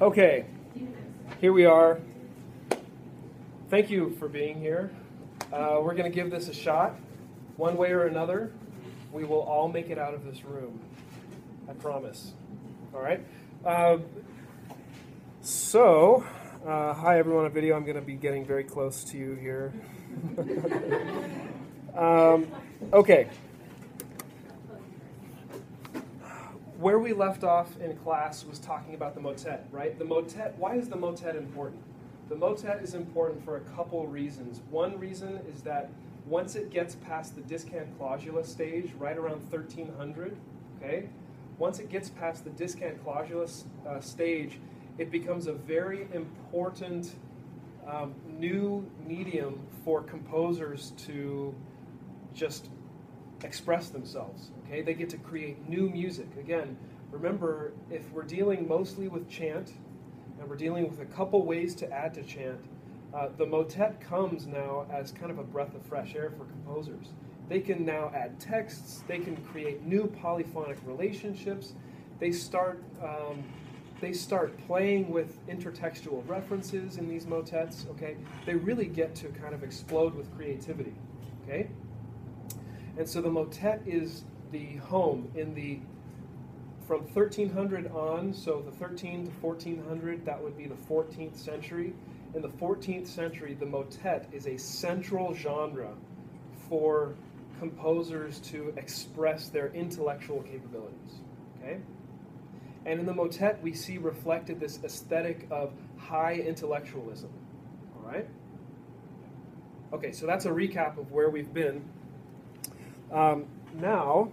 Okay, here we are. Thank you for being here. Uh, we're going to give this a shot. One way or another, we will all make it out of this room. I promise. All right? Uh, so, uh, hi everyone on video. I'm going to be getting very close to you here. um, okay. Where we left off in class was talking about the motet, right? The motet, why is the motet important? The motet is important for a couple reasons. One reason is that once it gets past the discant clausula stage, right around 1300, okay, once it gets past the discant clausula uh, stage, it becomes a very important um, new medium for composers to just express themselves. Okay, they get to create new music. Again, remember if we're dealing mostly with chant, and we're dealing with a couple ways to add to chant, uh, the motet comes now as kind of a breath of fresh air for composers. They can now add texts. They can create new polyphonic relationships. They start. Um, they start playing with intertextual references in these motets. Okay, they really get to kind of explode with creativity. Okay. And so the motet is the home in the from 1300 on, so the 13 to 1400, that would be the 14th century. In the 14th century, the motet is a central genre for composers to express their intellectual capabilities. Okay? And in the motet, we see reflected this aesthetic of high intellectualism. All right? Okay, so that's a recap of where we've been. Um, now,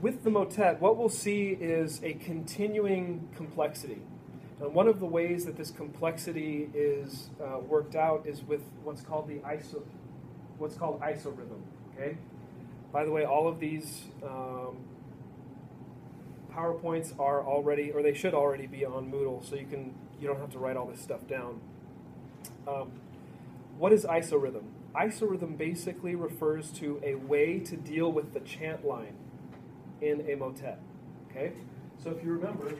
with the motet, what we'll see is a continuing complexity. And one of the ways that this complexity is uh, worked out is with what's called the iso, what's called isorhythm. Okay. By the way, all of these um, PowerPoints are already, or they should already be on Moodle, so you can you don't have to write all this stuff down. Um, what is isorhythm? Isorhythm basically refers to a way to deal with the chant line in a motet. Okay? So if you remember,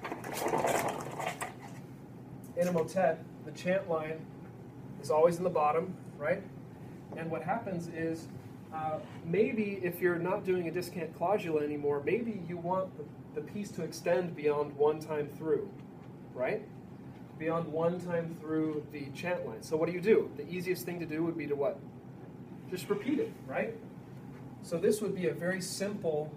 in a motet, the chant line is always in the bottom, right? And what happens is uh, maybe if you're not doing a discant clausula anymore, maybe you want the, the piece to extend beyond one time through, right? Beyond one time through the chant line. So what do you do? The easiest thing to do would be to what? Just repeat it, right? So this would be a very simple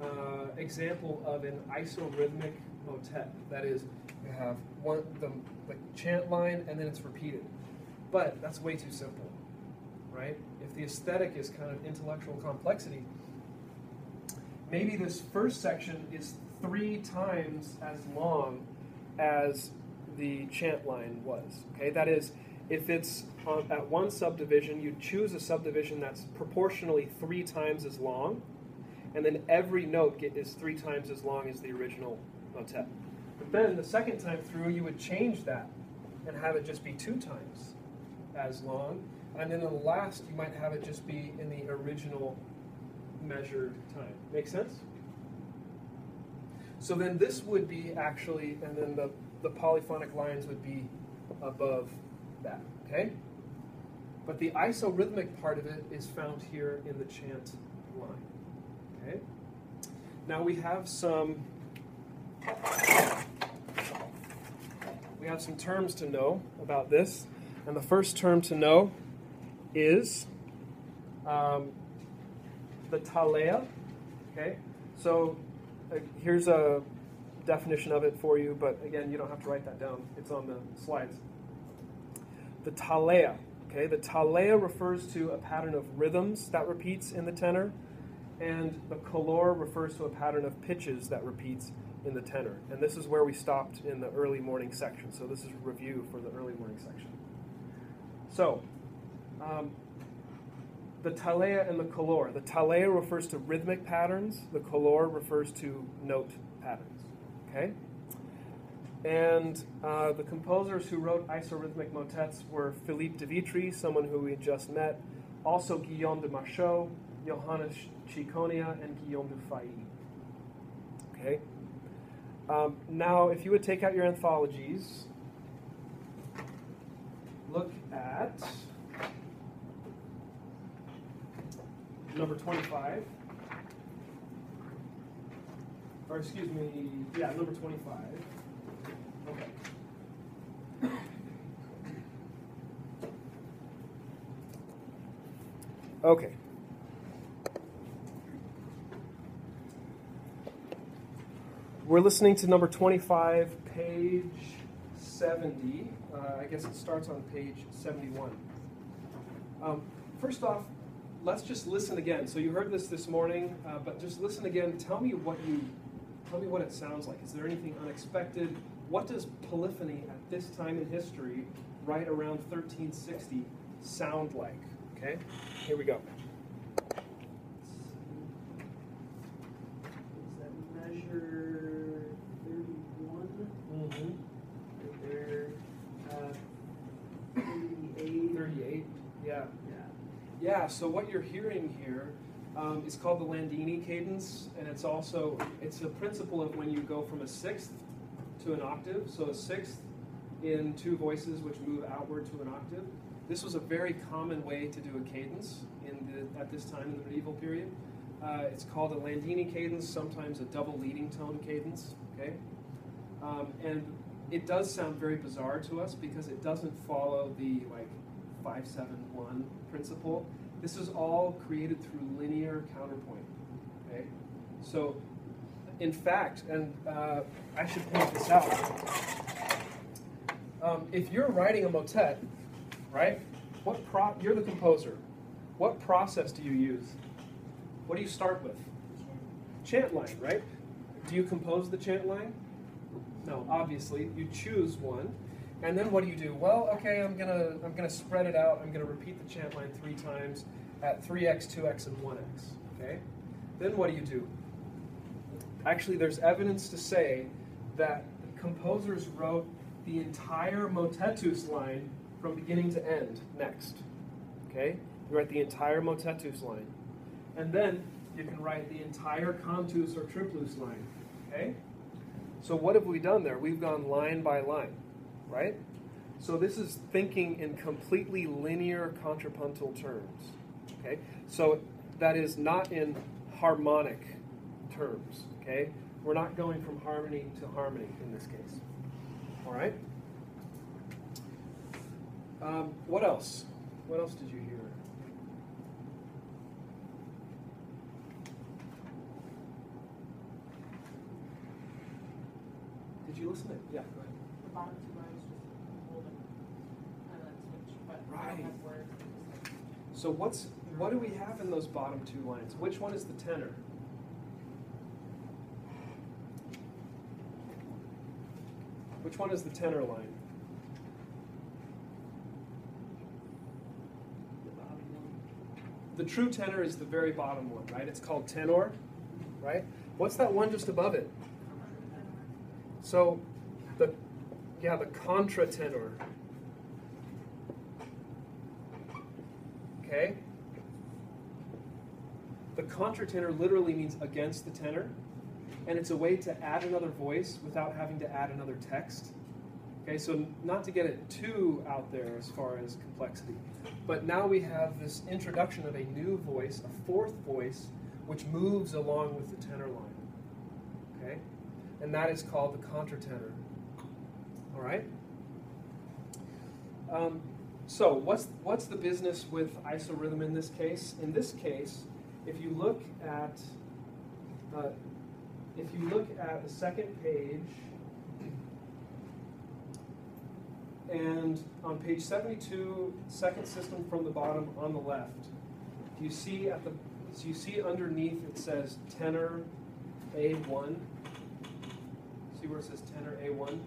uh, example of an isorhythmic motet. That is, you have one the, the chant line and then it's repeated. But that's way too simple, right? If the aesthetic is kind of intellectual complexity, maybe this first section is three times as long as the chant line was. Okay, that is, if it's on, at one subdivision, you choose a subdivision that's proportionally three times as long and then every note get, is three times as long as the original motet. But then the second time through, you would change that and have it just be two times as long. And then the last, you might have it just be in the original measured time. Make sense? So then this would be actually, and then the, the polyphonic lines would be above that, okay? But the isorhythmic part of it is found here in the chant line. Okay. Now we have some we have some terms to know about this, and the first term to know is um, the talea. Okay, so uh, here's a definition of it for you, but again, you don't have to write that down. It's on the slides. The talea. Okay, the talea refers to a pattern of rhythms that repeats in the tenor and the color refers to a pattern of pitches that repeats in the tenor. And this is where we stopped in the early morning section. So this is review for the early morning section. So, um, the talea and the color. The talea refers to rhythmic patterns. The color refers to note patterns. Okay. And uh, the composers who wrote isorhythmic motets were Philippe de Vitry, someone who we had just met, also Guillaume de Machaut, Johannes Ciconia and Guillaume Dufay. Okay? Um, now, if you would take out your anthologies, look at number 25. Or, excuse me, yeah, number 25. Okay. We're listening to number 25, page 70. Uh, I guess it starts on page 71. Um, first off, let's just listen again. So you heard this this morning, uh, but just listen again. Tell me what you, tell me what it sounds like. Is there anything unexpected? What does polyphony at this time in history, right around 1360, sound like? Okay, here we go. Is that measure thirty-one Mm-hmm. right there? Uh, thirty-eight. 38. Yeah. Yeah. Yeah, so what you're hearing here um, is called the Landini cadence, and it's also it's a principle of when you go from a sixth to an octave. So a sixth in two voices which move outward to an octave. This was a very common way to do a cadence in the, at this time in the medieval period. Uh, it's called a Landini cadence, sometimes a double leading tone cadence. Okay, um, and it does sound very bizarre to us because it doesn't follow the like five seven one principle. This is all created through linear counterpoint. Okay, so in fact, and uh, I should point this out. Um, if you're writing a motet, right? What pro? You're the composer. What process do you use? What do you start with? Chant line, right? Do you compose the chant line? No, obviously. You choose one. And then what do you do? Well, okay, I'm gonna I'm gonna spread it out. I'm gonna repeat the chant line three times at 3x, 2x, and 1x. Okay? Then what do you do? Actually, there's evidence to say that composers wrote the entire motetus line from beginning to end next. Okay? You write the entire motetus line. And then you can write the entire cantus or triplus line. Okay? So what have we done there? We've gone line by line, right? So this is thinking in completely linear contrapuntal terms. Okay? So that is not in harmonic terms. Okay? We're not going from harmony to harmony in this case. All right? Um, what else? What else did you hear? Did you listen to it? Yeah, go ahead. the bottom two lines just kind of switch, but Right. don't have words. So what's what do we have in those bottom two lines? Which one is the tenor? Which one is the tenor line? The true tenor is the very bottom one, right? It's called tenor, right? What's that one just above it? So the yeah, the contratenor. Okay? The contratenor literally means against the tenor, and it's a way to add another voice without having to add another text. Okay, so not to get it too out there as far as complexity, but now we have this introduction of a new voice, a fourth voice, which moves along with the tenor line. Okay, and that is called the contratenor. All right. Um, so what's what's the business with isorhythm in this case? In this case, if you look at uh, if you look at the second page, and on page 72, second system from the bottom on the left, do you see at the so you see underneath it says tenor A1. See where it says tenor A1?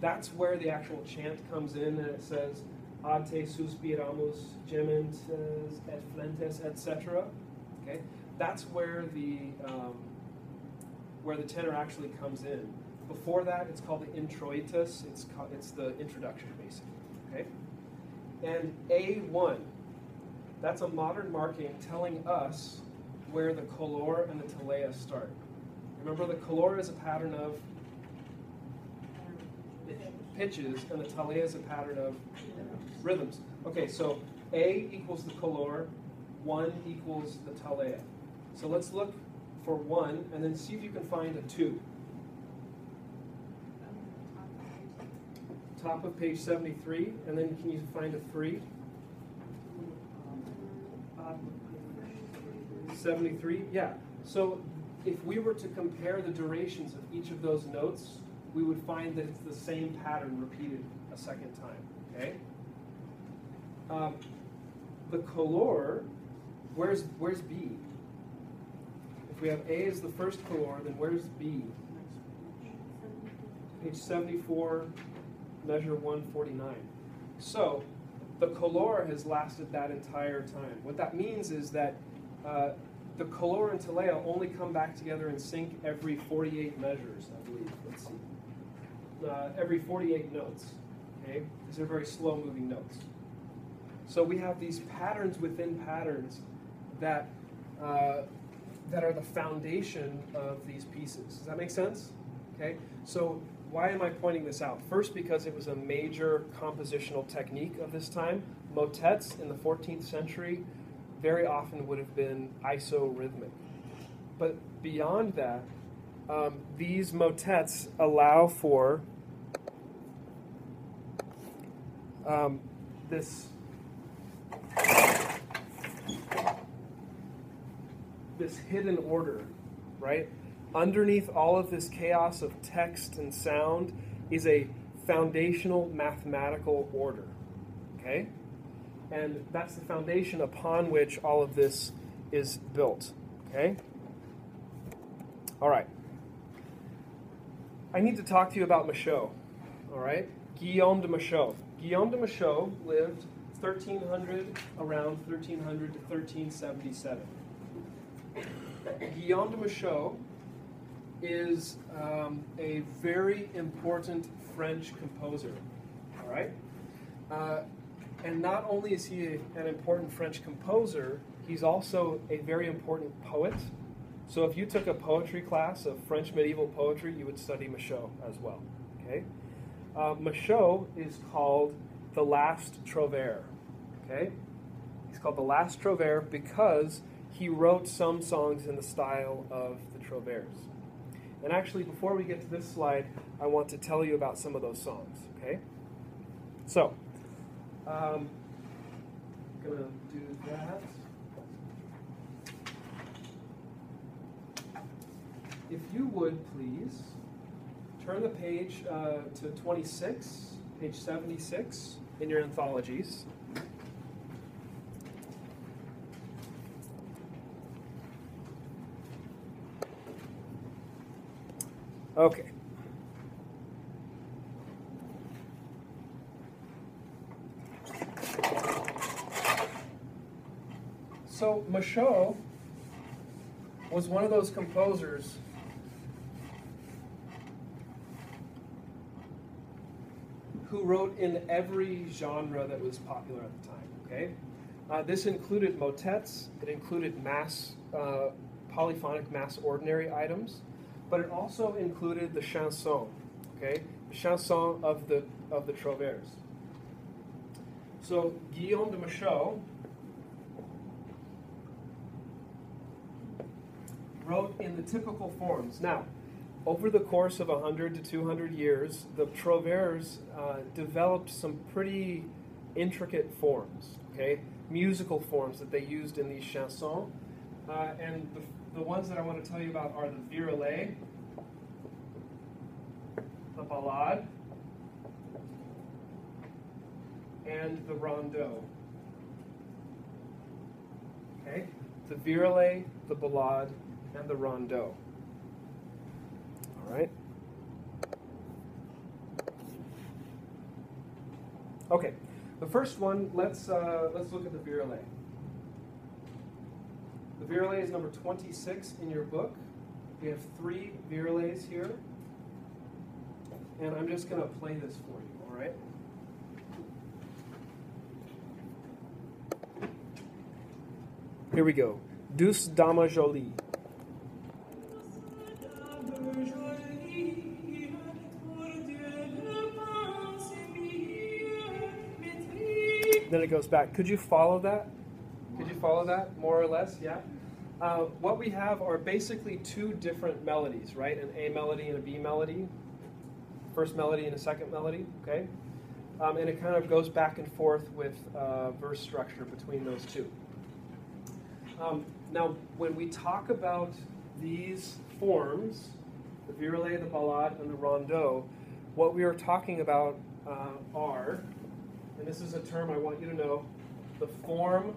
That's where the actual chant comes in, and it says ad te suspiramus gementes et flentes, etc. Okay, that's where the um, where the tenor actually comes in. Before that, it's called the introitus. It's ca- it's the introduction, basically. Okay, and A1. That's a modern marking telling us where the color and the talea start. Remember, the color is a pattern of pitches, and the talea is a pattern of rhythms. Okay, so A equals the color, 1 equals the talea. So let's look for 1 and then see if you can find a 2. Top of page 73, and then can you find a 3? Bottom of page 73, yeah. So if we were to compare the durations of each of those notes, we would find that it's the same pattern repeated a second time, okay? Um, the color, where's, where's B? If we have A as the first color, then where's B? Page 74, measure 149. So the color has lasted that entire time. What that means is that uh, the color and talea only come back together in sync every 48 measures, I believe. Let's see. Uh, every 48 notes. Okay? These are very slow moving notes. So we have these patterns within patterns that, uh, that are the foundation of these pieces. Does that make sense? Okay? So why am I pointing this out? First, because it was a major compositional technique of this time. Motets in the 14th century very often would have been isorhythmic. But beyond that, um, these motets allow for um, this this hidden order, right? Underneath all of this chaos of text and sound is a foundational mathematical order, okay? And that's the foundation upon which all of this is built, okay? All right. I need to talk to you about Machaut, all right? Guillaume de Machaut. Guillaume de Machaut lived 1300 around 1300 to 1377. Guillaume de Machaut is um, a very important French composer. All right, uh, and not only is he a, an important French composer, he's also a very important poet. So if you took a poetry class of French medieval poetry, you would study Machaut as well. Okay, uh, Machaut is called the last trouvère. Okay, he's called the last trouvère because he wrote some songs in the style of the trouvères. And actually, before we get to this slide, I want to tell you about some of those songs. Okay, so um, gonna do that. If you would please turn the page uh, to 26, page 76 in your anthologies. Okay. So Machaut was one of those composers who wrote in every genre that was popular at the time. Okay, uh, this included motets. It included mass uh, polyphonic mass ordinary items, but it also included the chanson. Okay, the chanson of the of the trouvères. So Guillaume de Machaut wrote in the typical forms. Now, over the course of 100 to 200 years, the trouvères uh, developed some pretty intricate forms, okay, musical forms that they used in these chansons. Uh, and the, the ones that I want to tell you about are the virelai, the ballade, and the rondeau. Okay, the virelai, the ballade, and the rondeau. All right. Okay, the first one. Let's uh, let's look at the virelai. The virelay is number 26 in your book. We have three virelays here. And I'm just going to play this for you, all right? Here we go. Douce Dame Jolie. Then it goes back. Could you follow that? Could you follow that more or less? Yeah? Uh, what we have are basically two different melodies, right? An A melody and a B melody. First melody and a second melody, okay? Um, and it kind of goes back and forth with uh, verse structure between those two. Um, now, when we talk about these forms, the virelai, the ballade, and the rondeau, what we are talking about uh, are, and this is a term I want you to know, the form,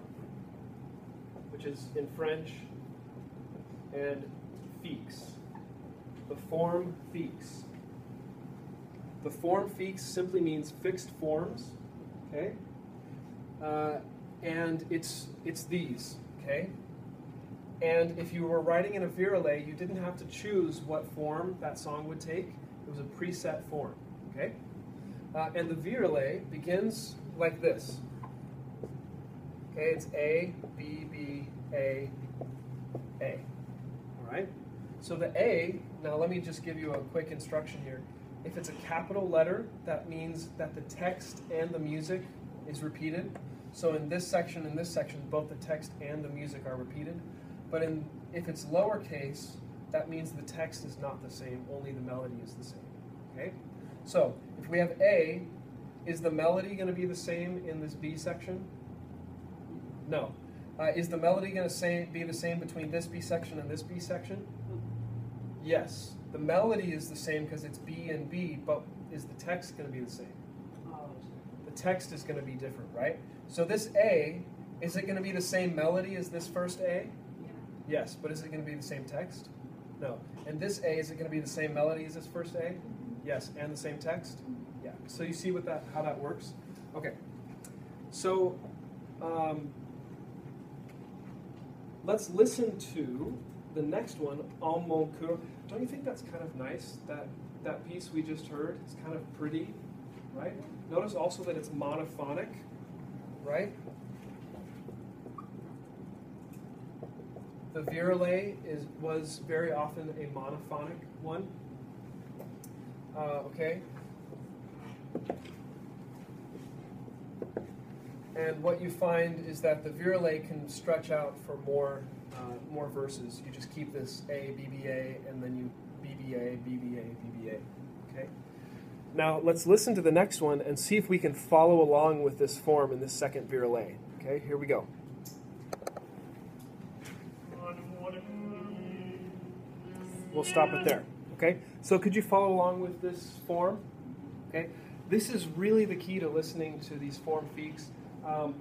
which is in French, and fixe. The form fixe. The form fixe simply means fixed forms, okay? Uh, and it's it's these, okay? And if you were writing in a virelai, you didn't have to choose what form that song would take. It was a preset form, okay? Uh, and the virelai begins like this. Okay, it's A, B, B, A, A. Right? So the A, now let me just give you a quick instruction here. If it's a capital letter, that means that the text and the music is repeated. So in this section and this section, both the text and the music are repeated. But in, if it's lowercase, that means the text is not the same, only the melody is the same. Okay? So if we have A, is the melody going to be the same in this B section? No. Uh, is the melody going to be the same between this B section and this B section? Yes. The melody is the same because it's B and B, but is the text going to be the same? Oh, The text is going to be different, right? So this A, is it going to be the same melody as this first A? Yeah. Yes, but is it going to be the same text? No. And this A, is it going to be the same melody as this first A? Yes, and the same text? Yeah. So you see what that how that works? Okay. So um, let's listen to the next one, En mon coeur. Don't you think that's kind of nice? That that piece we just heard is kind of pretty, right? Notice also that it's monophonic, right? The virelai is was very often a monophonic one. Uh, okay. And what you find is that the virelai can stretch out for more uh, more verses. You just keep this A, B, B, A, and then you BBA, BBA, BBA. Okay? Now let's listen to the next one and see if we can follow along with this form in this second virelai. Okay, here we go. We'll stop it there. Okay? So could you follow along with this form? Okay? This is really the key to listening to these form fixes. Um,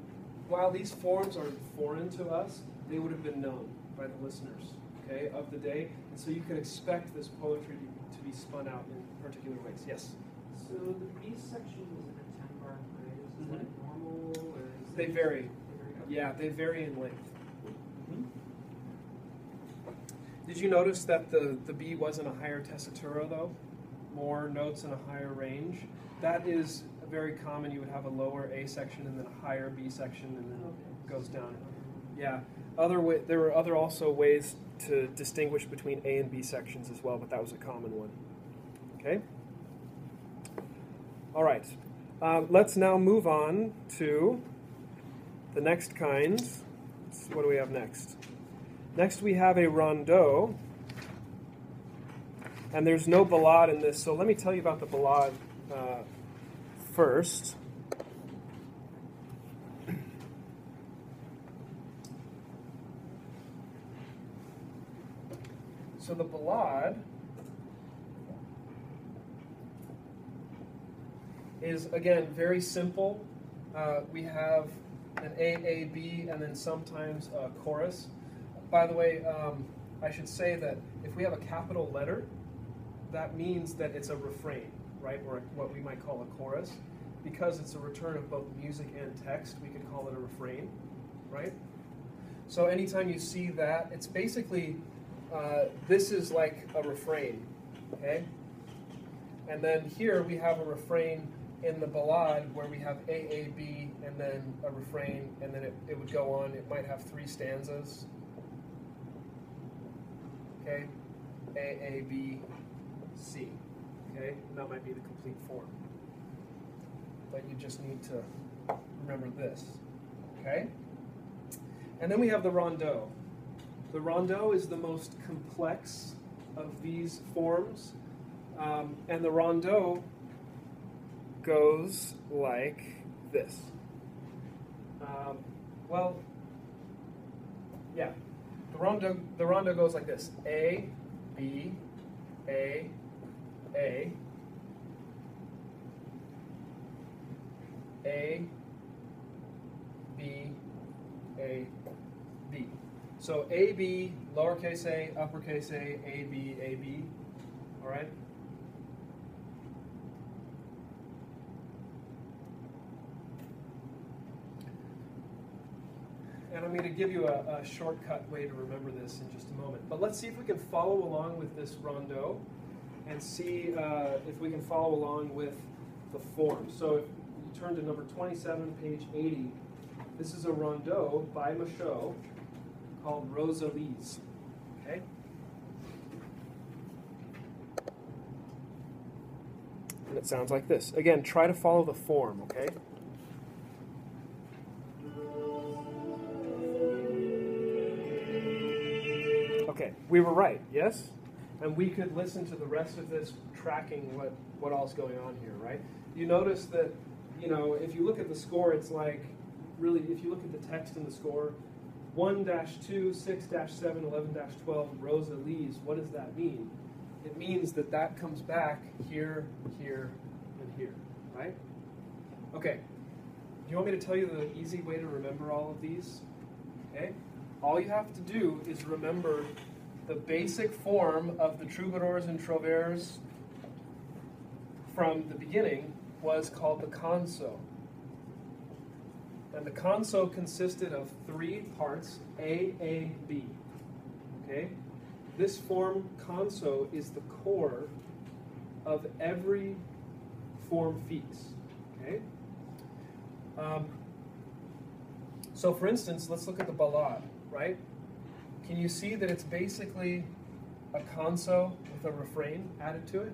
while these forms are foreign to us, they would have been known by the listeners, okay, of the day. And so you can expect this poetry to, to be spun out in particular ways. Yes? So the B section was in a ten bar phrase. Is that normal or is They vary. They vary. Yeah, they vary in length. Did you notice that the, the B wasn't a higher tessitura though? More notes in a higher range? That is very common. You would have a lower A section and then a higher B section and then it goes down. Yeah. Other way, there were other also ways to distinguish between A and B sections as well, but that was a common one. Okay. All right. Uh, let's now move on to the next kind. What do we have next? Next, we have a rondeau. And there's no ballade in this, so let me tell you about the ballade uh, first. So the ballade is again very simple. Uh, we have an A, A, B, and then sometimes a chorus. By the way, um, I should say that if we have a capital letter, that means that it's a refrain, right, or what we might call a chorus. Because it's a return of both music and text, we could call it a refrain, right? So anytime you see that, it's basically uh, this is like a refrain, okay? And then here we have a refrain in the ballad where we have A, A, B, and then a refrain, and then it, it would go on. It might have three stanzas. Okay? A, A, B, C. Okay? And that might be the complete form. But you just need to remember this. Okay? And then we have the rondeau. The rondeau is the most complex of these forms. Um, and the rondeau goes like this. Um, well, yeah. The rondeau, the rondeau goes like this A, B, A, A, A, B, A, B. So A, B, lowercase a, uppercase a, A, B, A, B. All right? And I'm going to give you a, a, shortcut way to remember this in just a moment. But let's see if we can follow along with this rondeau and see uh, if we can follow along with the form. So turn to number 27, page 80, this is a rondeau by Machaut called Rosalise. Okay? And it sounds like this. Again, try to follow the form, okay? Okay, we were right, yes? And we could listen to the rest of this tracking what, what all's going on here, right? You notice that, you know, if you look at the score, it's like, really, if you look at the text in the score, 1 2, 6 7, 11 12, Rosa Lees, what does that mean? It means that that comes back here, here, and here, right? Okay, do you want me to tell you the easy way to remember all of these? Okay, all you have to do is remember the basic form of the troubadours and trouvères from the beginning was called the canso. And the canso consisted of three parts, A, A, B. Okay? This form canso is the core of every form fixe. Okay? Um, so for instance, let's look at the ballad, right? Can you see that it's basically a canso with a refrain added to it?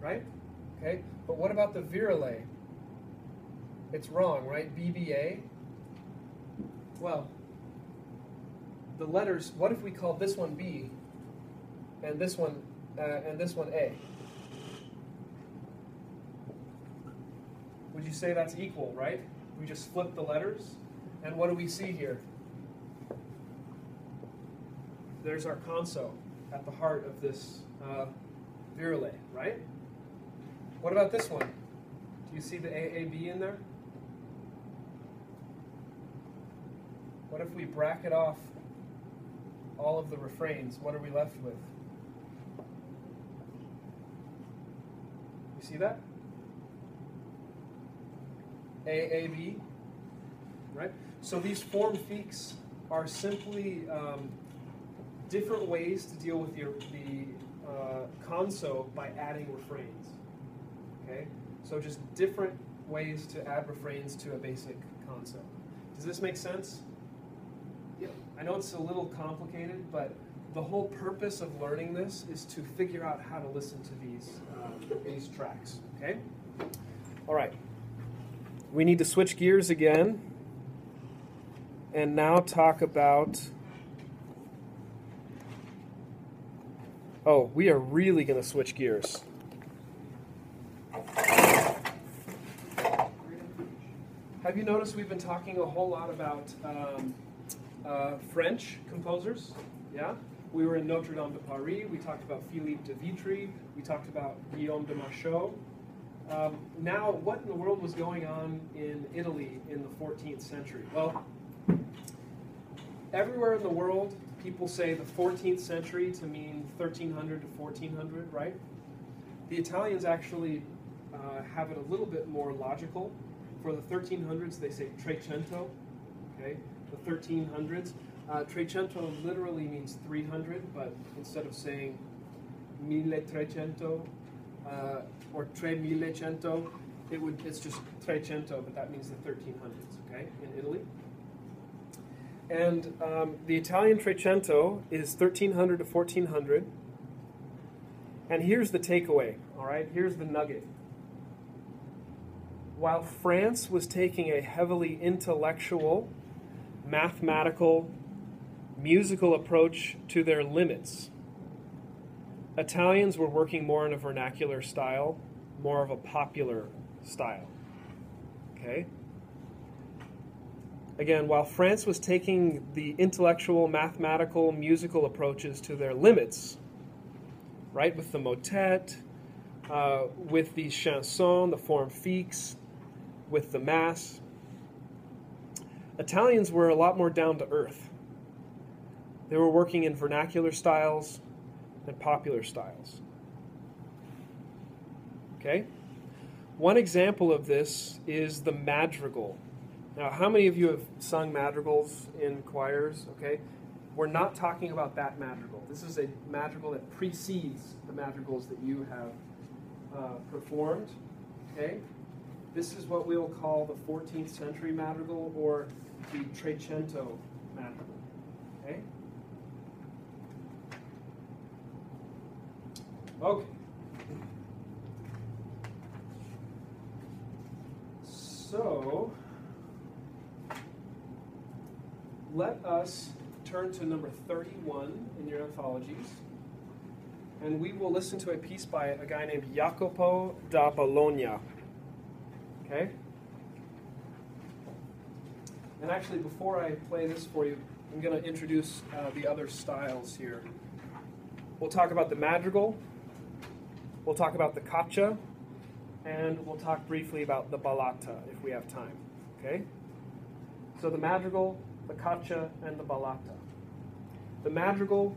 Right? Okay? But what about the virelai? It's wrong, right? BBA. Well, the letters, what if we called this one B and this one uh, and this one A? Would you say that's equal, right? We just flip the letters. And what do we see here? There's our canso at the heart of this uh, right? What about this one? Do you see the AAB in there? What if we bracket off all of the refrains? What are we left with? You see that? AAB, right? So these form fixes are simply um, different ways to deal with your, the uh, canso by adding refrains. Okay, so just different ways to add refrains to a basic concept. Does this make sense? Yeah. I know it's a little complicated, but the whole purpose of learning this is to figure out how to listen to these uh, these tracks. Okay. All right. We need to switch gears again and now talk about. Oh, we are really going to switch gears. Have you noticed we've been talking a whole lot about um, uh, French composers? Yeah? We were in Notre Dame de Paris. We talked about Philippe de Vitry. We talked about Guillaume de Machaut. Um, now, what in the world was going on in Italy in the 14th century? Well, everywhere in the world, people say the 14th century to mean 1300 to 1400, right? The Italians actually uh, have it a little bit more logical. For the 1300s, they say Trecento, okay? The 1300s. Uh, Trecento literally means 300, but instead of saying mille trecento uh, or tre mille cento, it would, it's just Trecento, but that means the 1300s, okay, in Italy. And um, the Italian Trecento is 1300 to 1400. And here's the takeaway, all right? Here's the nugget. While France was taking a heavily intellectual, mathematical, musical approach to their limits, Italians were working more in a vernacular style, more of a popular style. Okay? Again, while France was taking the intellectual, mathematical, musical approaches to their limits, right, with the motet, uh, with the chanson, the form fixe, with the mass, Italians were a lot more down to earth. They were working in vernacular styles and popular styles. Okay? One example of this is the madrigal. Now, how many of you have sung madrigals in choirs? Okay? We're not talking about that madrigal. This is a madrigal that precedes the madrigals that you have uh, performed. Okay? This is what we'll call the 14th century madrigal or the Trecento madrigal. Okay? Okay. So, let us turn to number 31 in your anthologies. And we will listen to a piece by a guy named Jacopo da Bologna. Okay? And actually, before I play this for you, I'm going to introduce uh, the other styles here. We'll talk about the madrigal, we'll talk about the caccia, and we'll talk briefly about the ballata if we have time. Okay? So the madrigal, the caccia, and the ballata. The madrigal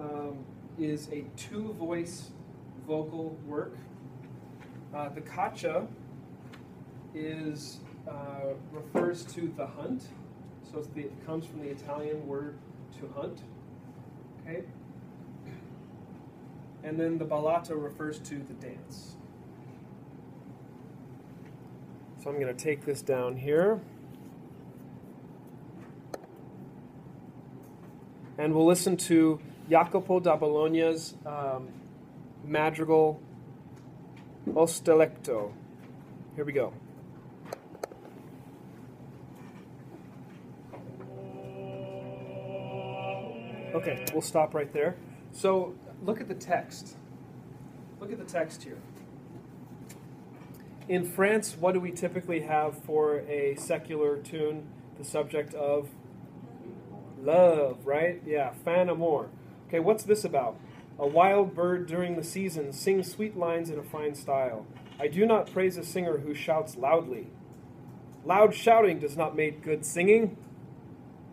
um, is a two voice vocal work. Uh, the caccia is uh, refers to the hunt, so the, it comes from the Italian word to hunt. Okay, and then the ballata refers to the dance. So I'm going to take this down here. And we'll listen to Jacopo da Bologna's um, madrigal Oselletto. Here we go. Okay, we'll stop right there. So look at the text. Look at the text here. In France, what do we typically have for a secular tune? The subject of love, right? Yeah, fin amour. Okay, what's this about? A wild bird during the season sings sweet lines in a fine style. I do not praise a singer who shouts loudly. Loud shouting does not make good singing,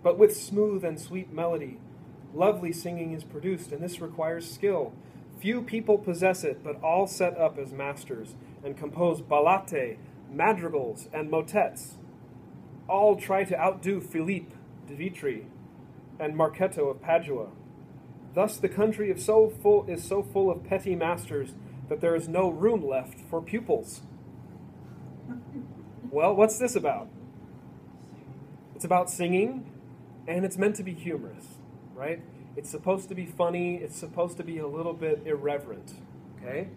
but with smooth and sweet melody Lovely singing is produced, and this requires skill. Few people possess it, but all set up as masters and compose ballate, madrigals, and motets. All try to outdo Philippe de Vitry and Marchetto of Padua. Thus, the country is so full is so full of petty masters that there is no room left for pupils. Well, what's this about? It's about singing, and it's meant to be humorous right? It's supposed to be funny, it's supposed to be a little bit irreverent, okay?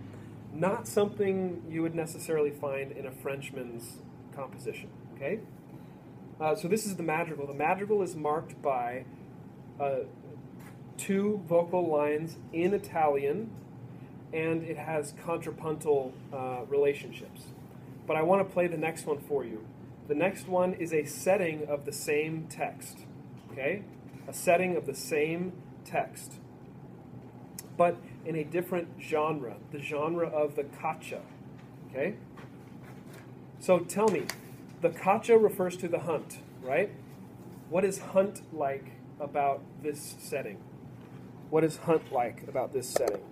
Not something you would necessarily find in a Frenchman's composition, okay? Uh, so this is the madrigal. The madrigal is marked by uh, two vocal lines in Italian, and it has contrapuntal uh, relationships. But I want to play the next one for you. The next one is a setting of the same text, okay? a setting of the same text, but in a different genre, the genre of the caccia. Okay? So tell me, the caccia refers to the hunt, right? What is hunt like about this setting? What is hunt like about this setting?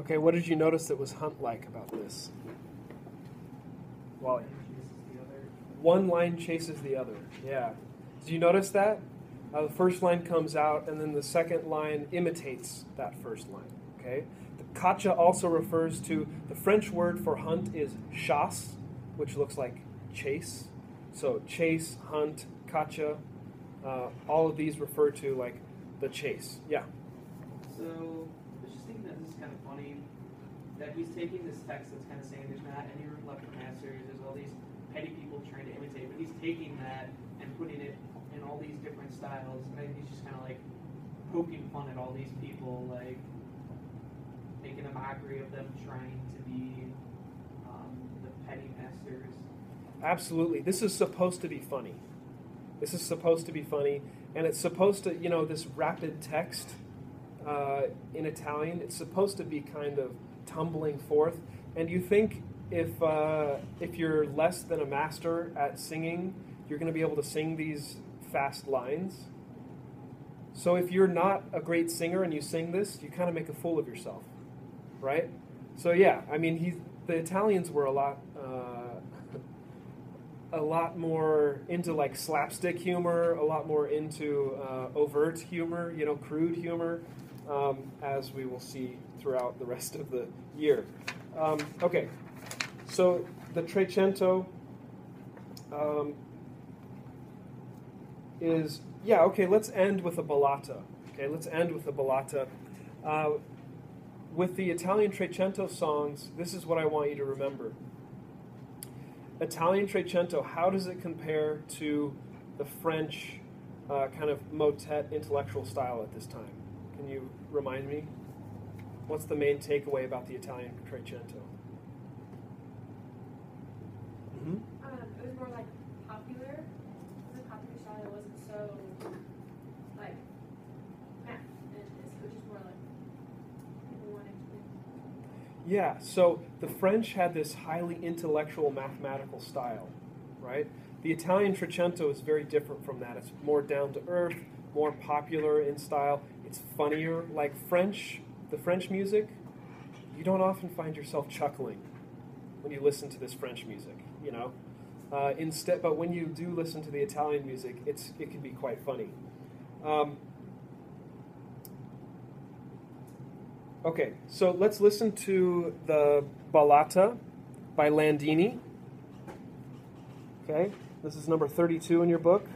Okay, what did you notice that was hunt like about this? Wally one line chases the other. Yeah. Do you notice that? Uh, the first line comes out, and then the second line imitates that first line. Okay. The caccia also refers to the French word for hunt is chasse, which looks like chase. So chase, hunt, caccia, uh, all of these refer to like the chase. Yeah. So I was just thinking that this is kind of funny that he's taking this text that's kind of saying there's not any room left for masters. There's all these petty people trying to imitate, but he's taking that and putting it in all these different styles. And I think he's just kind of like poking fun at all these people, like making a mockery of them trying to be um, the petty masters. Absolutely. This is supposed to be funny. This is supposed to be funny, and it's supposed to, you know, this rapid text uh, in Italian. It's supposed to be kind of tumbling forth, and you think if uh, if you're less than a master at singing, you're going to be able to sing these fast lines. So if you're not a great singer and you sing this, you kind of make a fool of yourself, right? So yeah, I mean, he's the Italians were a lot. Uh, a lot more into like slapstick humor, a lot more into uh, overt humor, you know, crude humor, um, as we will see throughout the rest of the year. Um, okay, so the Trecento um, is, yeah, okay, let's end with a ballata. Okay, let's end with a ballata. Uh, with the Italian Trecento songs, this is what I want you to remember. Italian Trecento, how does it compare to the French uh, kind of motet intellectual style at this time? Can you remind me? What's the main takeaway about the Italian Trecento? Mm-hmm. Um, it was more like popular. It was a popular style. It wasn't so like math. It, it was just more like people wanting to. Yeah, so the French had this highly intellectual mathematical style, right? The Italian Trecento is very different from that. It's more down to earth, more popular in style. It's funnier. Like French, the French music, you don't often find yourself chuckling when you listen to this French music, you know? Uh, instead, but when you do listen to the Italian music, it's, it can be quite funny. Um, Okay, so let's listen to the ballata by Landini. Okay, this is number 32 in your book.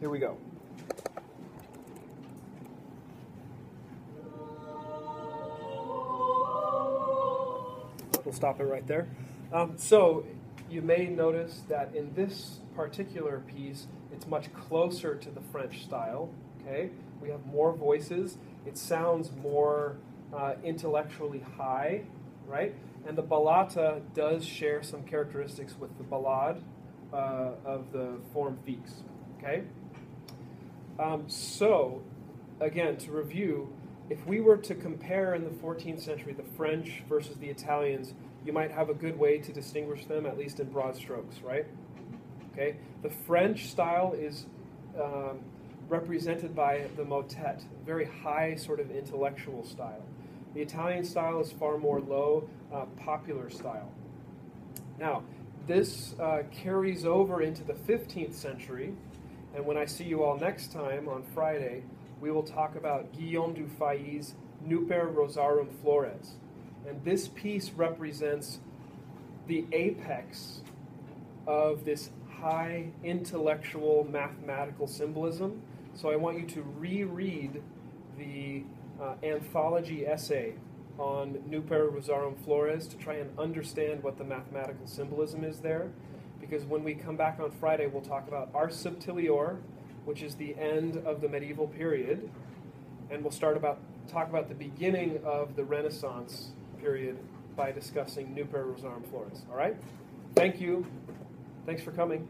Here we go. We'll stop it right there. Um, so, you may notice that in this particular piece, it's much closer to the French style. Okay, we have more voices. It sounds more uh, intellectually high, right? And the ballata does share some characteristics with the ballade uh, of the formes fixes. Okay. Um, so, again, to review, if we were to compare in the 14th century the French versus the Italians, you might have a good way to distinguish them, at least in broad strokes, right? Okay. The French style is um, represented by the motet, very high sort of intellectual style. The Italian style is far more low, uh, popular style. Now, this uh, carries over into the 15th century, and when I see you all next time on Friday, we will talk about Guillaume du Fay's Nuper Rosarum Flores. And this piece represents the apex of this high intellectual mathematical symbolism. So I want you to reread the uh, anthology essay on Nuper Rosarum Flores to try and understand what the mathematical symbolism is there. Because when we come back on Friday, we'll talk about Ars Subtilior, which is the end of the medieval period, and we'll start about talk about the beginning of the Renaissance period by discussing Nuper Rosarum Flores. All right? Thank you. Thanks for coming.